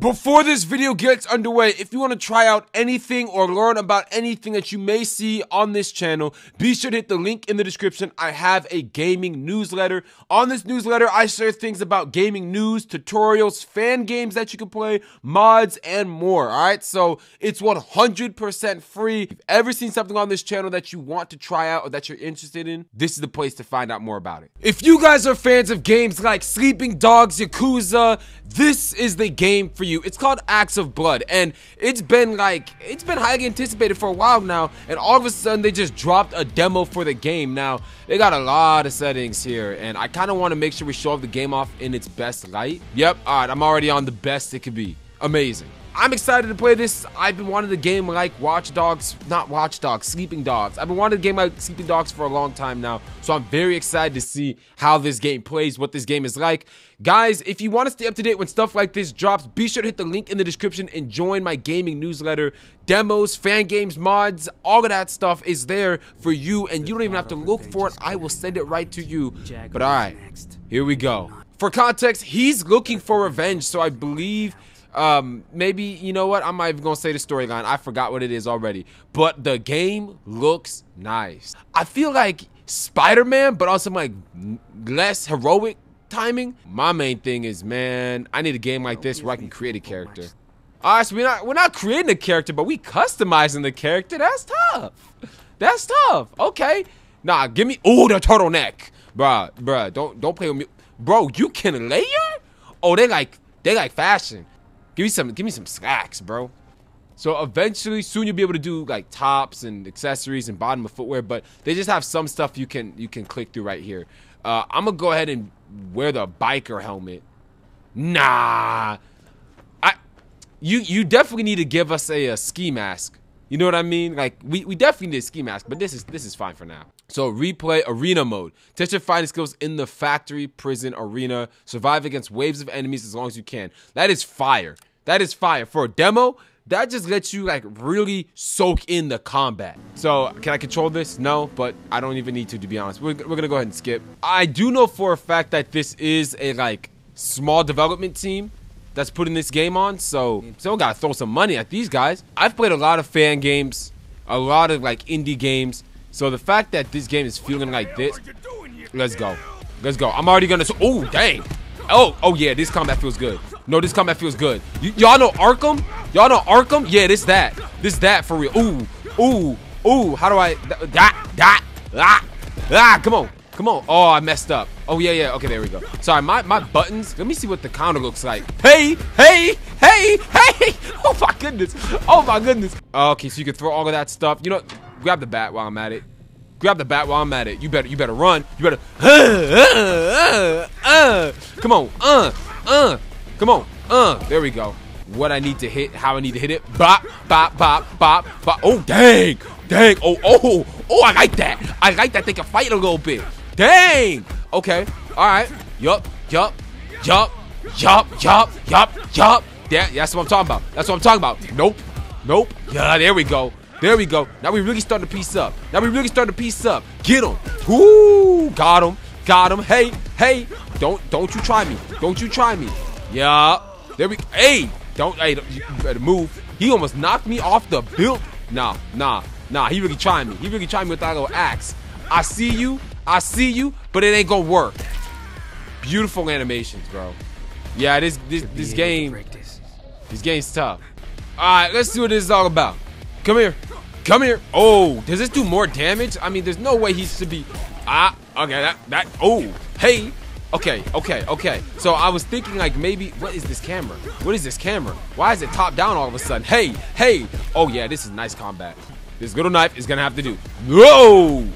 Before this video gets underway, if you want to try out anything or learn about anything that you may see on this channel, be sure to hit the link in the description. I have a gaming newsletter. On this newsletter, I share things about gaming news, tutorials, fan games that you can play, mods, and more. All right, so it's 100% free. If you've ever seen something on this channel that you want to try out or that you're interested in, this is the place to find out more about it. If you guys are fans of games like Sleeping Dogs, Yakuza, this is the game for you. It's called Acts of Blood, and it's been like, it's been highly anticipated for a while now, and all of a sudden they just dropped a demo for the game. Now, they got a lot of settings here, and I kind of want to make sure we show the game off in its best light. Yep, all right, I'm already on the best it could be. Amazing. I'm excited to play this. I've been wanting a game like Watch Dogs, not Watch Dogs, Sleeping Dogs. I've been wanting a game like Sleeping Dogs for a long time now, so I'm very excited to see how this game plays, what this game is like. Guys, if you want to stay up to date when stuff like this drops, be sure to hit the link in the description and join my gaming newsletter. Demos, fan games, mods, all of that stuff is there for you, and you don't even have to look for it. I will send it right to you. But all right, here we go. For context, he's looking for revenge, so I believe um, maybe you know what? I'm not even gonna say the storyline. I forgot what it is already. But the game looks nice. I feel like Spider-Man, but also like less heroic timing. My main thing is, man, I need a game like this where I can create a character. All right, so we're not we're not creating a character, but we customizing the character. That's tough. That's tough. Okay. Nah, give me. Oh, the turtleneck, bruh, bruh. Don't don't play with me, bro. You can layer. Oh, they like they like fashion. Give me some, give me some slacks, bro. So eventually, soon you'll be able to do like tops and accessories and bottom of footwear, but they just have some stuff you can you can click through right here. Uh, I'm gonna go ahead and wear the biker helmet. Nah, I, you you definitely need to give us a, a ski mask. You know what I mean? Like we, we definitely need a ski mask, but this is this is fine for now. So replay arena mode. Test your fighting skills in the factory, prison, arena. Survive against waves of enemies as long as you can. That is fire. That is fire. For a demo, that just lets you like really soak in the combat. So can I control this? No, but I don't even need to, to be honest. We're, we're gonna go ahead and skip. I do know for a fact that this is a like small development team that's putting this game on. So someone gotta throw some money at these guys. I've played a lot of fan games, a lot of like indie games. So the fact that this game is feeling like this, let's go. Let's go. I'm already gonna, oh, dang. Oh, oh yeah, this combat feels good. No, this combat feels good. Y'all know Arkham? Y'all know Arkham? Yeah, this that. This that for real. Ooh, ooh, ooh. How do I? That, that, ah, ah. Come on, come on. Oh, I messed up. Oh yeah, yeah. Okay, there we go. Sorry, my my buttons. Let me see what the counter looks like. Hey, hey, hey, hey. Oh my goodness. Oh my goodness. Okay, so you can throw all of that stuff. You know, grab the bat while I'm at it. Grab the bat while I'm at it. You better, you better run. You better. Uh, uh, uh, come on, uh, uh. Come on. Uh, there we go. What I need to hit, how I need to hit it. Bop, bop, bop, bop, bop. Oh, dang. Dang. Oh, oh, oh, I like that. I like that they can fight a little bit. Dang. Okay. All right. Yup, yup, yup, yup, yup, yup, yup. Yeah, that's what I'm talking about. That's what I'm talking about. Nope. Nope. Yeah, there we go. There we go. Now we really starting to piece up. Now we really starting to piece up. Get him. Whoo. Got him. Got him. Hey, hey. Don't, don't you try me. Don't you try me. Yeah. There we Hey! Don't hey you better move. He almost knocked me off the build. Nah, nah, nah. He really trying me. He really trying me with that little axe. I see you. I see you, but it ain't gonna work. Beautiful animations, bro. Yeah, this this this game. This. this game's tough. Alright, let's see what this is all about. Come here. Come here. Oh, does this do more damage? I mean, there's no way he should be. Ah, okay, that that oh, hey, Okay, okay, okay. So I was thinking like maybe what is this camera? What is this camera? Why is it top down all of a sudden? Hey, hey. Oh yeah, this is nice combat. This little knife is gonna have to do. Whoa!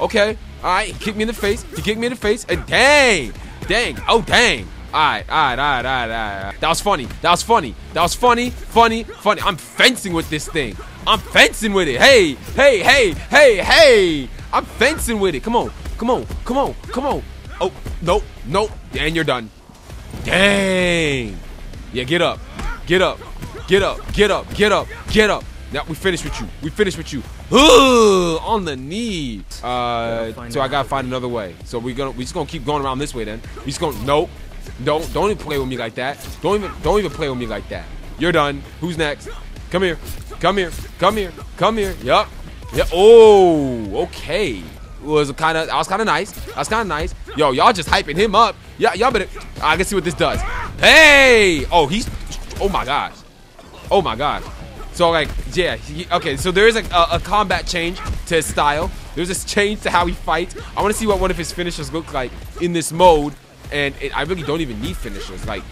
Okay. Alright, he kicked me in the face. He kicked me in the face. And dang! Dang. Oh dang. Alright, alright, alright, alright, alright. That was funny. That was funny. That was funny, funny, funny. I'm fencing with this thing. I'm fencing with it. Hey, hey, hey, hey, hey. I'm fencing with it. Come on. Come on. Come on. Come on. Oh, nope, nope. And you're done. Dang. Yeah, get up. Get up. Get up. Get up. Get up. Get up. Now we finished with you. We finished with you. Ugh, on the knee. Uh, so I gotta find another way. So we're gonna we just gonna keep going around this way then. We just gonna nope, Don't don't even play with me like that. Don't even don't even play with me like that. You're done. Who's next? Come here. Come here. Come here. Come here. Yup. Yeah. Oh, okay. Was kind of. I was kind of nice. I was kind of nice. Yo, y'all just hyping him up. Yeah, y'all better. I can see what this does. Hey. Oh, he's. Oh my gosh. Oh my god. So like, yeah. He, okay. So there is a, a, a combat change to his style. There's this change to how he fights. I want to see what one of his finishers look like in this mode. And it, I really don't even need finishers. Like,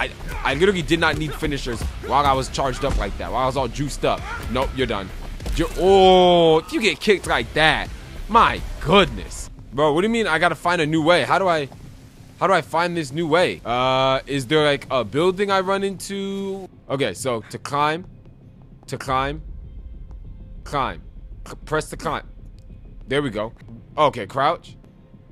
I, I literally did not need finishers while I was charged up like that. While I was all juiced up. Nope, you're done. You're, oh, if you get kicked like that, my goodness. Bro, what do you mean I gotta find a new way? How do I, how do I find this new way? Uh, is there like a building I run into? Okay, so to climb, to climb, climb, C press the climb. There we go. Okay, crouch.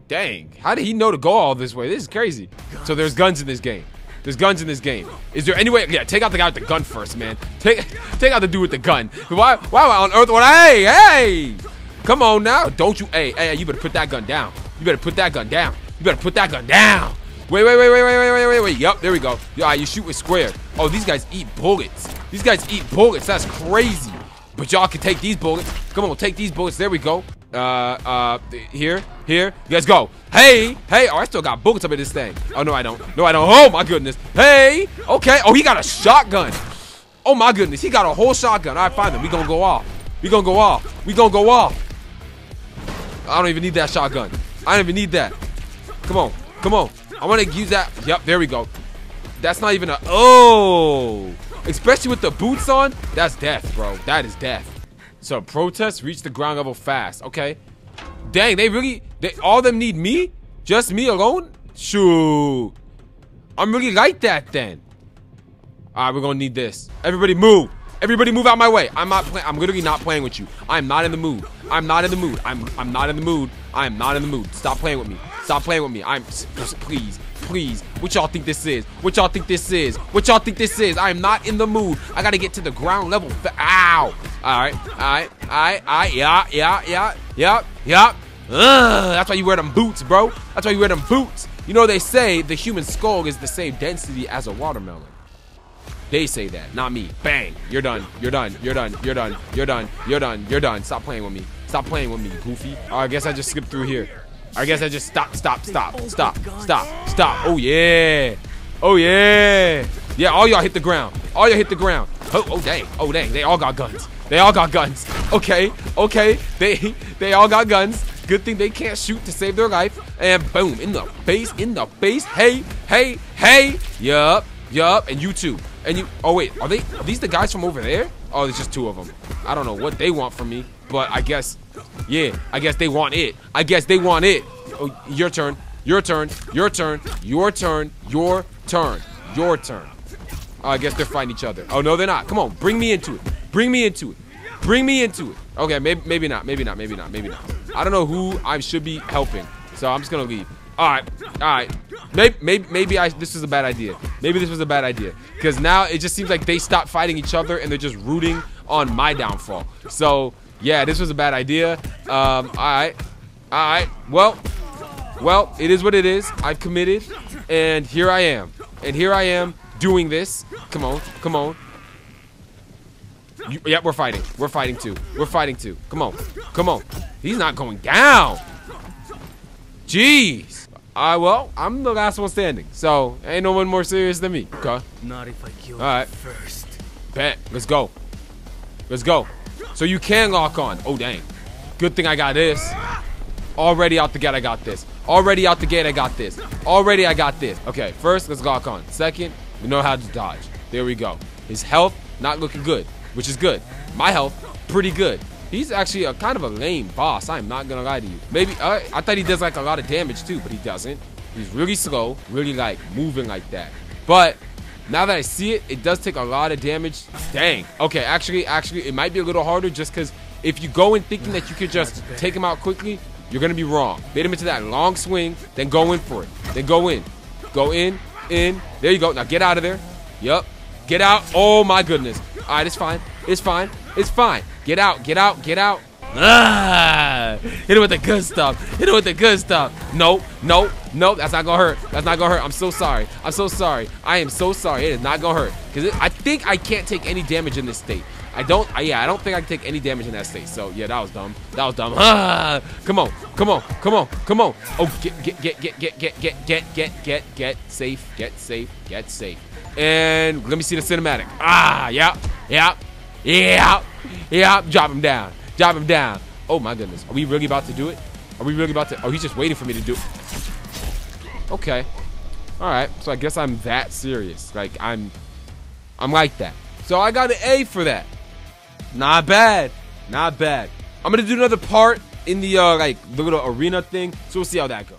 Dang, how did he know to go all this way? This is crazy. So there's guns in this game. There's guns in this game. Is there any way? Yeah, take out the guy with the gun first, man. Take take out the dude with the gun. Why why on earth I? Hey, hey! Come on now. Oh, don't you hey, hey, you better put that gun down. You better put that gun down. You better put that gun down. Wait, wait, wait, wait, wait, wait, wait, wait, wait. Yep, there we go. Yeah, you shoot with square. Oh, these guys eat bullets. These guys eat bullets. That's crazy. But y'all can take these bullets. Come on, take these bullets. There we go. Uh, uh, here, here. Guys go. Hey, hey. Oh, I still got bullets up in this thing. Oh, no, I don't. No, I don't. Oh, my goodness. Hey. Okay. Oh, he got a shotgun. Oh, my goodness. He got a whole shotgun. All right, find then. We gonna go off. We gonna go off. We gonna go off. I don't even need that shotgun. I don't even need that. Come on. Come on. I want to use that. Yep, there we go. That's not even a... Oh. Especially with the boots on. That's death, bro. That is death. So protests reach the ground level fast. Okay. Dang, they really... They, all them need me? Just me alone? Shoot. I'm really like that then. All right, we're to need this. Everybody move. Everybody move out my way. I'm not playing. I'm literally not playing with you. I'm not in the mood. I'm not in the mood. I'm I'm not in the mood. I'm not in the mood. Stop playing with me. Stop playing with me. I'm please, please. What y'all think this is? What y'all think this is? What y'all think this is? I am not in the mood. I gotta get to the ground level. Ow. All right. All right. All right. All right. Yeah. Yeah. Yeah. Yeah. Yeah. Ugh, that's why you wear them boots, bro. That's why you wear them boots. You know they say the human skull is the same density as a watermelon. They say that, not me. Bang. You're done. You're done. You're done. You're done. You're done. You're done. You're done. Stop playing with me. Stop playing with me, goofy. Oh, I guess I just skipped through here. I guess I just stop, stop, stop, stop, stop, stop. Oh, yeah. Oh, yeah. Yeah, all y'all hit the ground. All y'all hit the ground. Oh, oh, dang. Oh, dang. They all got guns. They all got guns. Okay. Okay. They, they all got guns. Good thing they can't shoot to save their life. And boom, in the face, in the face. Hey, hey, hey. Yup, yup. And you too. And you, oh wait, are they, are these the guys from over there? Oh, there's just two of them. I don't know what they want from me, but I guess, yeah, I guess they want it. I guess they want it. Oh, your turn, your turn, your turn, your turn, your turn, your turn. Oh, I guess they're fighting each other. Oh, no, they're not. Come on, bring me into it. Bring me into it. Bring me into it. Okay, maybe, maybe not, maybe not, maybe not, maybe not. I don't know who I should be helping, so I'm just gonna leave. All right, all right. Maybe, maybe, maybe I. This was a bad idea. Maybe this was a bad idea because now it just seems like they stopped fighting each other and they're just rooting on my downfall. So yeah, this was a bad idea. Um, all right, all right. Well, well, it is what it is. I've committed, and here I am. And here I am doing this. Come on, come on. You, yeah, we're fighting. We're fighting too. We're fighting too. Come on, come on. He's not going down. Jeez. Uh, well, I'm the last one standing, so ain't no one more serious than me. Okay. Not if I kill All right. first. Bet. Let's go. Let's go. So you can lock on. Oh, dang. Good thing I got this. Already out the gate, I got this. Already out the gate, I got this. Already, I got this. Okay, first, let's lock on. Second, we know how to dodge. There we go. His health, not looking good, which is good. My health, pretty good. He's actually a kind of a lame boss. I'm not gonna lie to you. Maybe uh, I thought he does like a lot of damage too, but he doesn't. He's really slow, really like moving like that. But now that I see it, it does take a lot of damage. Dang. Okay, actually, actually, it might be a little harder just because if you go in thinking that you could just take him out quickly, you're gonna be wrong. Bait him into that long swing, then go in for it. Then go in. Go in, in. There you go. Now get out of there. Yup. Get out. Oh my goodness. All right, it's fine. It's fine. It's fine. Get out. Get out. Get out. Ah, hit it with the good stuff. Hit it with the good stuff. Nope, nope, nope. That's not gonna hurt. That's not gonna hurt. I'm so sorry. I'm so sorry. I am so sorry. It is not gonna hurt because I think I can't take any damage in this state. I don't. I, yeah, I don't think I can take any damage in that state. So yeah, that was dumb. That was dumb. Ah, come on, come on, come on, come on. Oh, get, get, get, get, get, get, get, get, get, get, get safe, get safe, get safe. And let me see the cinematic. Ah, yeah, yeah, yeah, yeah. Drop him down. Drop him down. Oh my goodness. Are we really about to do it? Are we really about to? Oh, he's just waiting for me to do it. Okay. All right. So I guess I'm that serious. Like I'm, I'm like that. So I got an A for that. Not bad. Not bad. I'm gonna do another part in the uh, like the little arena thing. So we'll see how that goes.